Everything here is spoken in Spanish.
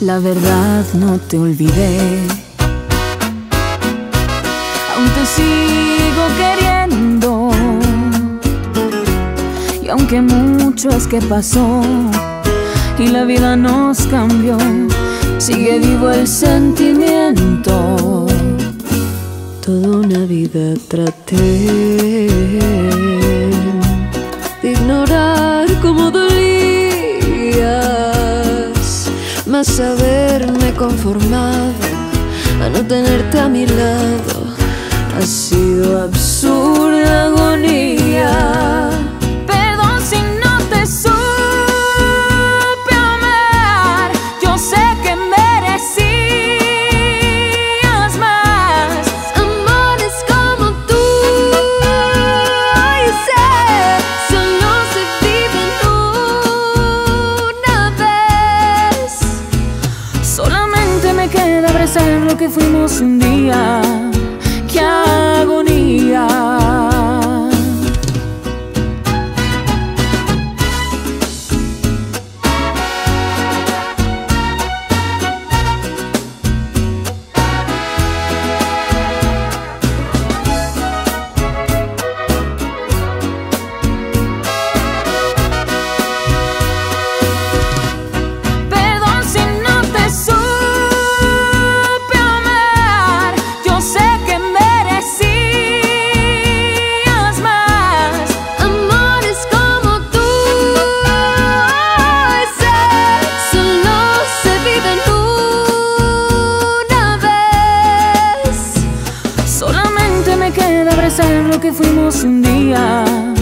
La verdad no te olvidé. Aún te sigo queriendo. Y aunque mucho es que pasó y la vida nos cambió, sigue vivo el sentimiento. Toda una vida traté más haberme conformado a no tenerte a mi lado ha sido absurda me queda abrazar lo que fuimos un día. ¡Qué agonía! Abrazar lo que fuimos un día.